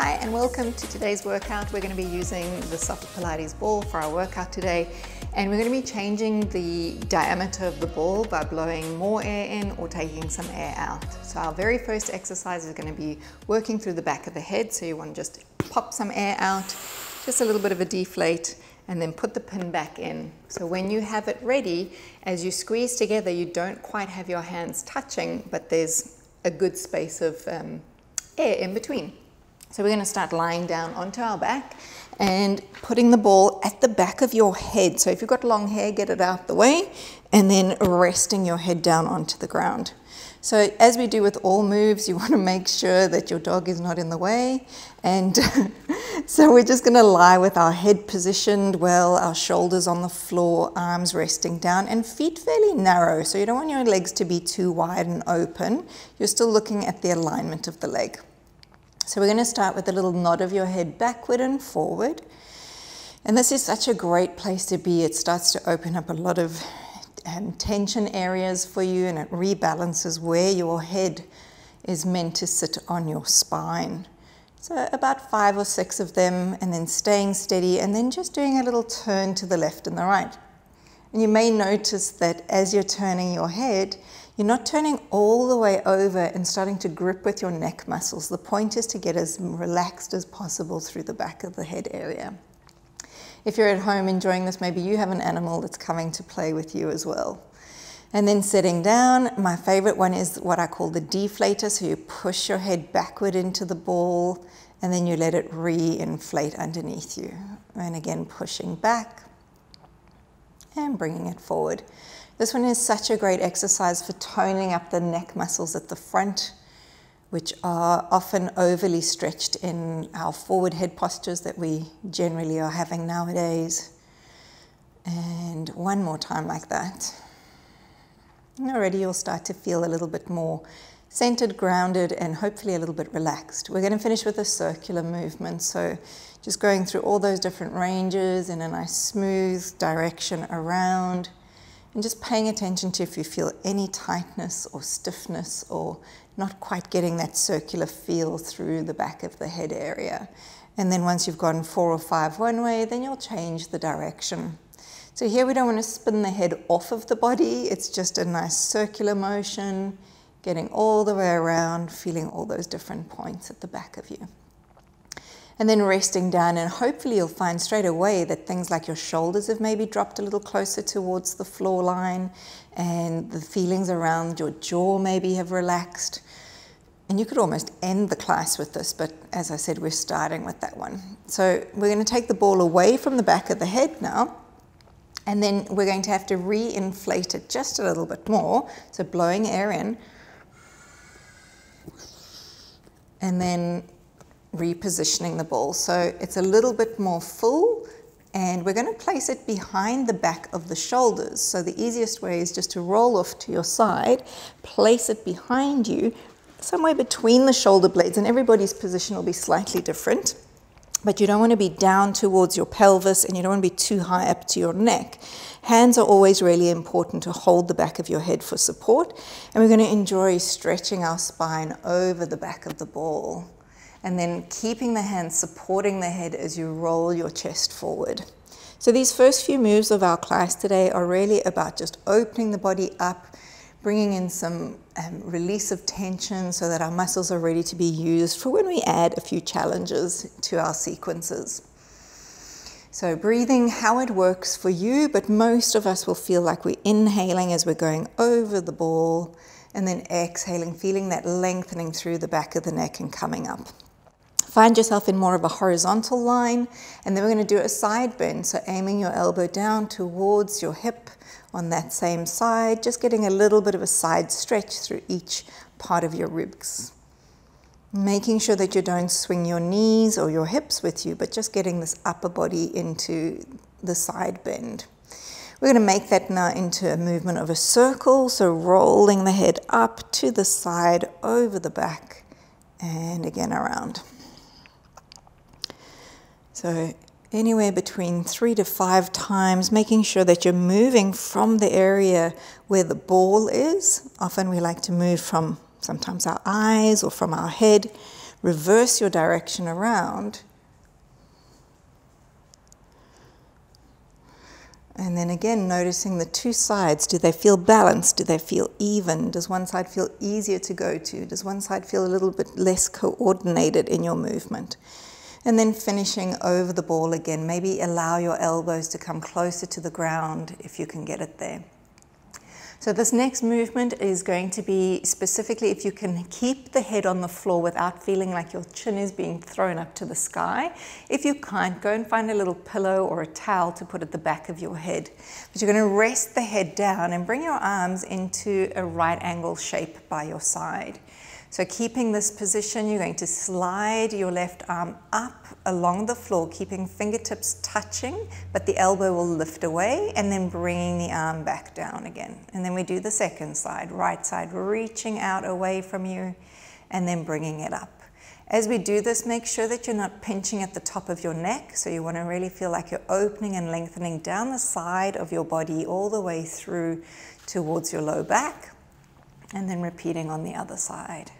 Hi and welcome to today's workout. We're going to be using the Soft Pilates ball for our workout today and we're going to be changing the diameter of the ball by blowing more air in or taking some air out. So our very first exercise is going to be working through the back of the head. So you want to just pop some air out, just a little bit of a deflate and then put the pin back in. So when you have it ready, as you squeeze together, you don't quite have your hands touching, but there's a good space of um, air in between. So we're going to start lying down onto our back and putting the ball at the back of your head. So if you've got long hair, get it out the way and then resting your head down onto the ground. So as we do with all moves, you want to make sure that your dog is not in the way. And so we're just going to lie with our head positioned well, our shoulders on the floor, arms resting down and feet fairly narrow. So you don't want your legs to be too wide and open. You're still looking at the alignment of the leg. So we're going to start with a little nod of your head backward and forward. And this is such a great place to be. It starts to open up a lot of um, tension areas for you and it rebalances where your head is meant to sit on your spine. So about five or six of them and then staying steady and then just doing a little turn to the left and the right. And you may notice that as you're turning your head, you're not turning all the way over and starting to grip with your neck muscles. The point is to get as relaxed as possible through the back of the head area. If you're at home enjoying this, maybe you have an animal that's coming to play with you as well. And then sitting down, my favorite one is what I call the deflator. So you push your head backward into the ball and then you let it re-inflate underneath you. And again, pushing back and bringing it forward. This one is such a great exercise for toning up the neck muscles at the front, which are often overly stretched in our forward head postures that we generally are having nowadays. And one more time like that. And already you'll start to feel a little bit more centered, grounded, and hopefully a little bit relaxed. We're going to finish with a circular movement. So just going through all those different ranges in a nice smooth direction around and just paying attention to if you feel any tightness or stiffness or not quite getting that circular feel through the back of the head area. And then once you've gone four or five one way, then you'll change the direction. So here we don't want to spin the head off of the body. It's just a nice circular motion, getting all the way around, feeling all those different points at the back of you and then resting down and hopefully you'll find straight away that things like your shoulders have maybe dropped a little closer towards the floor line and the feelings around your jaw maybe have relaxed. And you could almost end the class with this, but as I said, we're starting with that one. So we're going to take the ball away from the back of the head now, and then we're going to have to re-inflate it just a little bit more. So blowing air in, and then repositioning the ball. So it's a little bit more full and we're going to place it behind the back of the shoulders. So the easiest way is just to roll off to your side, place it behind you, somewhere between the shoulder blades, and everybody's position will be slightly different. But you don't want to be down towards your pelvis and you don't want to be too high up to your neck. Hands are always really important to hold the back of your head for support. And we're going to enjoy stretching our spine over the back of the ball and then keeping the hands supporting the head as you roll your chest forward. So these first few moves of our class today are really about just opening the body up, bringing in some um, release of tension so that our muscles are ready to be used for when we add a few challenges to our sequences. So breathing, how it works for you, but most of us will feel like we're inhaling as we're going over the ball and then exhaling, feeling that lengthening through the back of the neck and coming up. Find yourself in more of a horizontal line, and then we're going to do a side bend. So aiming your elbow down towards your hip on that same side, just getting a little bit of a side stretch through each part of your ribs. Making sure that you don't swing your knees or your hips with you, but just getting this upper body into the side bend. We're going to make that now into a movement of a circle, so rolling the head up to the side, over the back, and again around. So anywhere between three to five times, making sure that you're moving from the area where the ball is. Often we like to move from sometimes our eyes or from our head, reverse your direction around. And then again, noticing the two sides. Do they feel balanced? Do they feel even? Does one side feel easier to go to? Does one side feel a little bit less coordinated in your movement? And then finishing over the ball again. Maybe allow your elbows to come closer to the ground if you can get it there. So this next movement is going to be specifically if you can keep the head on the floor without feeling like your chin is being thrown up to the sky. If you can't, go and find a little pillow or a towel to put at the back of your head. But you're going to rest the head down and bring your arms into a right angle shape by your side. So keeping this position, you're going to slide your left arm up along the floor, keeping fingertips touching, but the elbow will lift away and then bringing the arm back down again. And then we do the second side, right side reaching out away from you and then bringing it up. As we do this, make sure that you're not pinching at the top of your neck. So you want to really feel like you're opening and lengthening down the side of your body all the way through towards your low back and then repeating on the other side.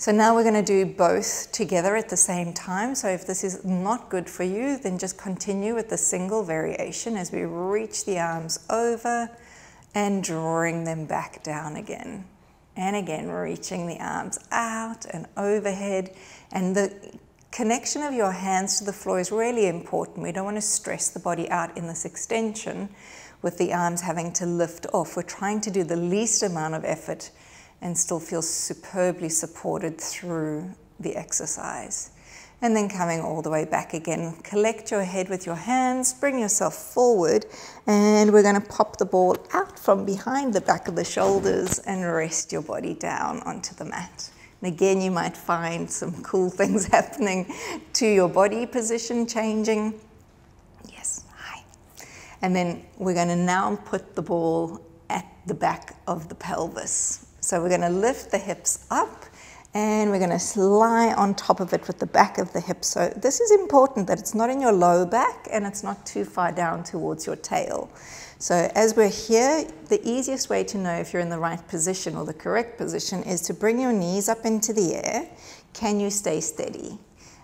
So now we're going to do both together at the same time. So if this is not good for you, then just continue with the single variation as we reach the arms over and drawing them back down again. And again, reaching the arms out and overhead. And the connection of your hands to the floor is really important. We don't want to stress the body out in this extension with the arms having to lift off. We're trying to do the least amount of effort and still feel superbly supported through the exercise. And then coming all the way back again. Collect your head with your hands, bring yourself forward, and we're going to pop the ball out from behind the back of the shoulders and rest your body down onto the mat. And again, you might find some cool things happening to your body position changing. Yes, hi. And then we're going to now put the ball at the back of the pelvis. So we're going to lift the hips up and we're going to lie on top of it with the back of the hip. So this is important that it's not in your low back and it's not too far down towards your tail. So as we're here, the easiest way to know if you're in the right position or the correct position is to bring your knees up into the air. Can you stay steady?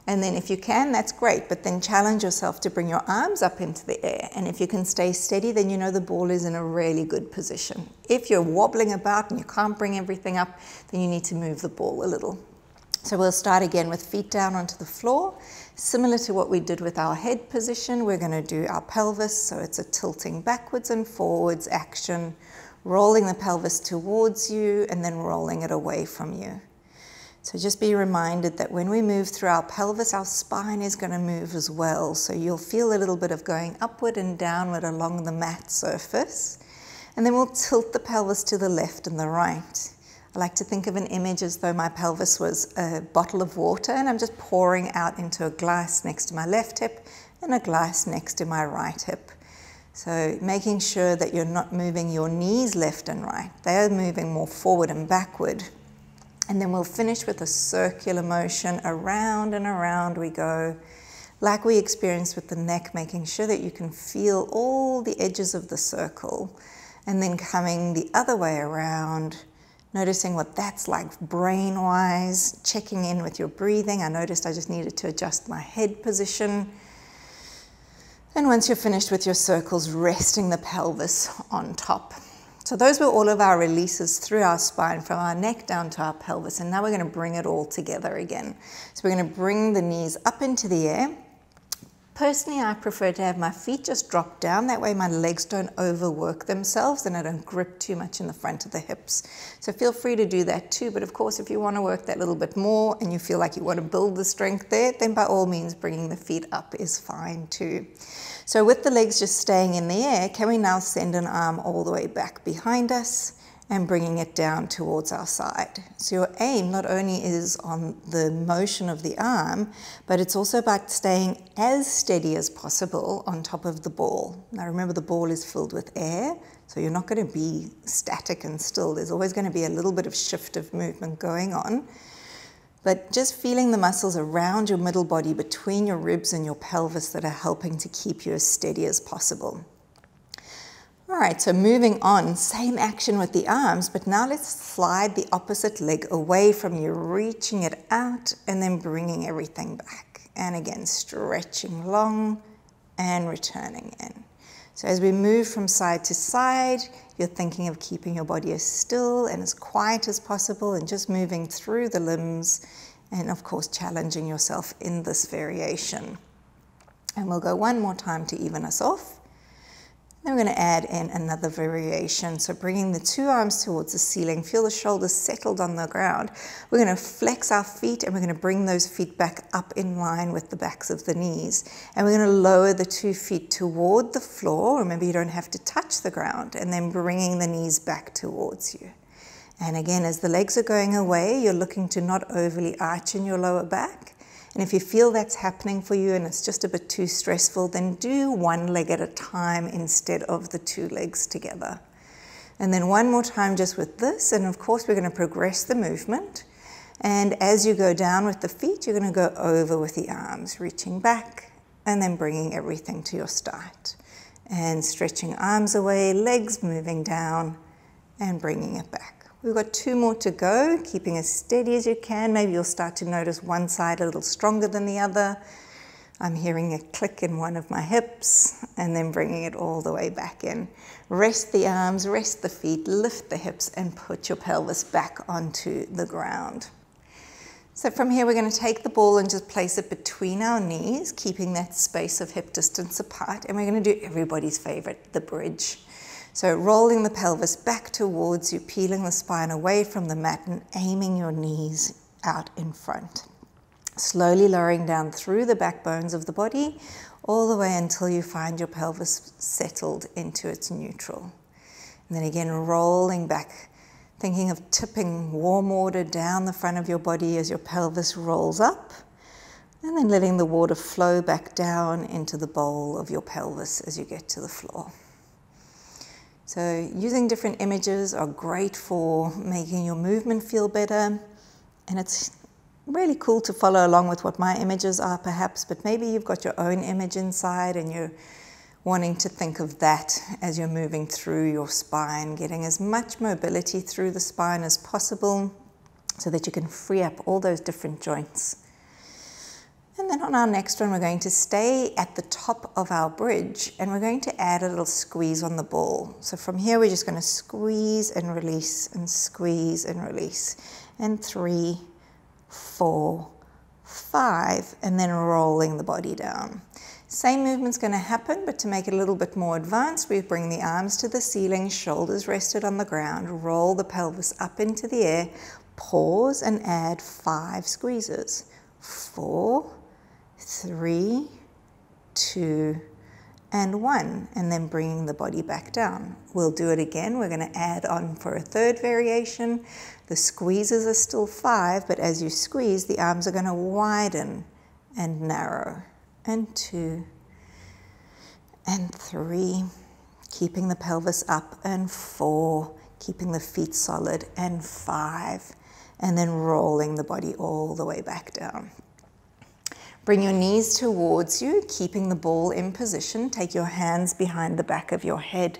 And then if you can, that's great, but then challenge yourself to bring your arms up into the air. And if you can stay steady, then you know the ball is in a really good position. If you're wobbling about and you can't bring everything up, then you need to move the ball a little. So we'll start again with feet down onto the floor. Similar to what we did with our head position, we're gonna do our pelvis. So it's a tilting backwards and forwards action, rolling the pelvis towards you and then rolling it away from you. So just be reminded that when we move through our pelvis, our spine is going to move as well. So you'll feel a little bit of going upward and downward along the mat surface. And then we'll tilt the pelvis to the left and the right. I like to think of an image as though my pelvis was a bottle of water and I'm just pouring out into a glass next to my left hip and a glass next to my right hip. So making sure that you're not moving your knees left and right. They are moving more forward and backward. And then we'll finish with a circular motion around and around we go, like we experienced with the neck, making sure that you can feel all the edges of the circle. And then coming the other way around, noticing what that's like brain wise, checking in with your breathing. I noticed I just needed to adjust my head position. And once you're finished with your circles, resting the pelvis on top. So those were all of our releases through our spine from our neck down to our pelvis. And now we're going to bring it all together again. So we're going to bring the knees up into the air. Personally, I prefer to have my feet just drop down. That way my legs don't overwork themselves and I don't grip too much in the front of the hips. So feel free to do that too. But of course, if you want to work that little bit more and you feel like you want to build the strength there, then by all means, bringing the feet up is fine too. So with the legs just staying in the air, can we now send an arm all the way back behind us and bringing it down towards our side. So your aim not only is on the motion of the arm, but it's also about staying as steady as possible on top of the ball. Now remember the ball is filled with air, so you're not going to be static and still. There's always going to be a little bit of shift of movement going on. But just feeling the muscles around your middle body between your ribs and your pelvis that are helping to keep you as steady as possible. All right, so moving on, same action with the arms, but now let's slide the opposite leg away from you, reaching it out and then bringing everything back. And again, stretching long and returning in. So as we move from side to side, you're thinking of keeping your body as still and as quiet as possible and just moving through the limbs and of course challenging yourself in this variation. And we'll go one more time to even us off. Then we're going to add in another variation. So bringing the two arms towards the ceiling, feel the shoulders settled on the ground. We're going to flex our feet and we're going to bring those feet back up in line with the backs of the knees. And we're going to lower the two feet toward the floor. Remember, you don't have to touch the ground. And then bringing the knees back towards you. And again, as the legs are going away, you're looking to not overly arch in your lower back and if you feel that's happening for you and it's just a bit too stressful, then do one leg at a time instead of the two legs together. And then one more time just with this. And of course, we're going to progress the movement. And as you go down with the feet, you're going to go over with the arms, reaching back and then bringing everything to your start. And stretching arms away, legs moving down and bringing it back. We've got two more to go, keeping as steady as you can. Maybe you'll start to notice one side a little stronger than the other. I'm hearing a click in one of my hips and then bringing it all the way back in. Rest the arms, rest the feet, lift the hips and put your pelvis back onto the ground. So from here, we're going to take the ball and just place it between our knees, keeping that space of hip distance apart. And we're going to do everybody's favorite, the bridge. So rolling the pelvis back towards you, peeling the spine away from the mat and aiming your knees out in front. Slowly lowering down through the backbones of the body all the way until you find your pelvis settled into its neutral. And then again, rolling back, thinking of tipping warm water down the front of your body as your pelvis rolls up, and then letting the water flow back down into the bowl of your pelvis as you get to the floor. So using different images are great for making your movement feel better. And it's really cool to follow along with what my images are perhaps, but maybe you've got your own image inside and you're wanting to think of that as you're moving through your spine, getting as much mobility through the spine as possible so that you can free up all those different joints. And then on our next one, we're going to stay at the top of our bridge and we're going to add a little squeeze on the ball. So from here, we're just going to squeeze and release and squeeze and release. And three, four, five, and then rolling the body down. Same movement's going to happen, but to make it a little bit more advanced, we bring the arms to the ceiling, shoulders rested on the ground, roll the pelvis up into the air, pause and add five squeezes. Four, three, two, and one, and then bringing the body back down. We'll do it again. We're going to add on for a third variation. The squeezes are still five, but as you squeeze, the arms are going to widen and narrow. And two, and three, keeping the pelvis up, and four, keeping the feet solid, and five, and then rolling the body all the way back down. Bring your knees towards you, keeping the ball in position. Take your hands behind the back of your head.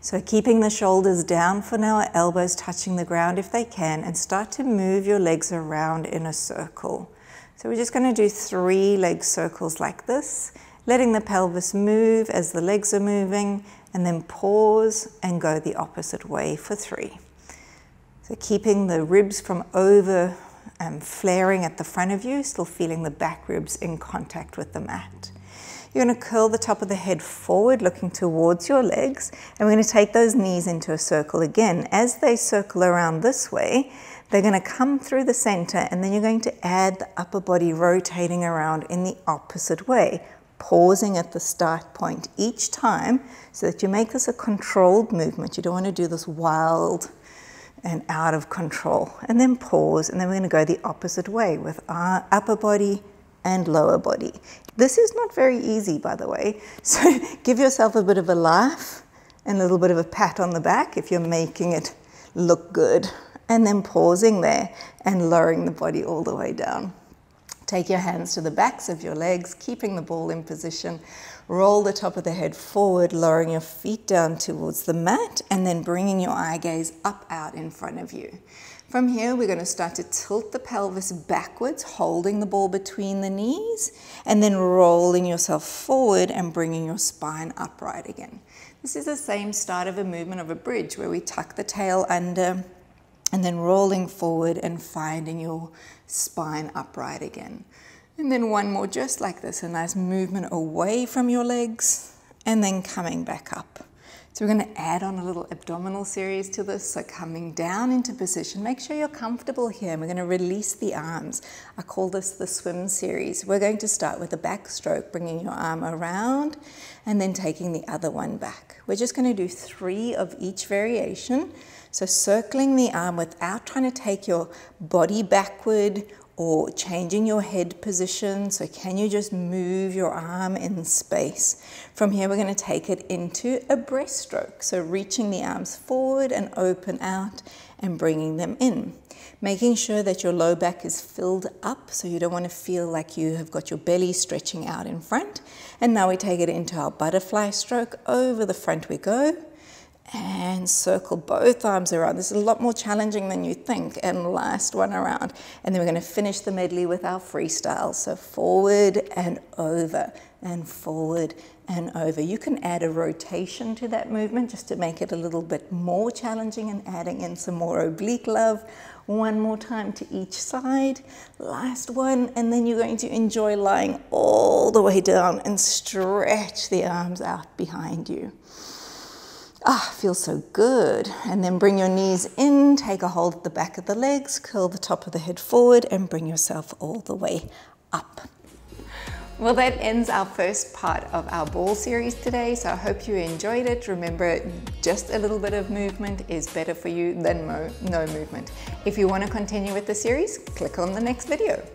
So keeping the shoulders down for now, elbows touching the ground if they can, and start to move your legs around in a circle. So we're just going to do three leg circles like this, letting the pelvis move as the legs are moving, and then pause and go the opposite way for three. So keeping the ribs from over um, flaring at the front of you, still feeling the back ribs in contact with the mat. You're going to curl the top of the head forward, looking towards your legs, and we're going to take those knees into a circle again. As they circle around this way, they're going to come through the center, and then you're going to add the upper body rotating around in the opposite way, pausing at the start point each time so that you make this a controlled movement. You don't want to do this wild and out of control. And then pause, and then we're going to go the opposite way with our upper body and lower body. This is not very easy, by the way. So give yourself a bit of a laugh and a little bit of a pat on the back if you're making it look good. And then pausing there and lowering the body all the way down. Take your hands to the backs of your legs, keeping the ball in position. Roll the top of the head forward, lowering your feet down towards the mat, and then bringing your eye gaze up out in front of you. From here, we're going to start to tilt the pelvis backwards, holding the ball between the knees, and then rolling yourself forward and bringing your spine upright again. This is the same start of a movement of a bridge where we tuck the tail under and then rolling forward and finding your spine upright again. And then one more just like this, a nice movement away from your legs and then coming back up. So we're going to add on a little abdominal series to this. So coming down into position, make sure you're comfortable here. And We're going to release the arms. I call this the swim series. We're going to start with a backstroke, bringing your arm around and then taking the other one back. We're just going to do three of each variation. So circling the arm without trying to take your body backward or changing your head position. So can you just move your arm in space? From here, we're gonna take it into a breaststroke. So reaching the arms forward and open out and bringing them in. Making sure that your low back is filled up so you don't want to feel like you have got your belly stretching out in front. And now we take it into our butterfly stroke. Over the front we go and circle both arms around. This is a lot more challenging than you think. And last one around. And then we're going to finish the medley with our freestyle. So forward and over and forward and over. You can add a rotation to that movement just to make it a little bit more challenging and adding in some more oblique love. One more time to each side. Last one. And then you're going to enjoy lying all the way down and stretch the arms out behind you. Ah, feels so good. And then bring your knees in, take a hold of the back of the legs, curl the top of the head forward and bring yourself all the way up. Well, that ends our first part of our ball series today. So I hope you enjoyed it. Remember, just a little bit of movement is better for you than no movement. If you want to continue with the series, click on the next video.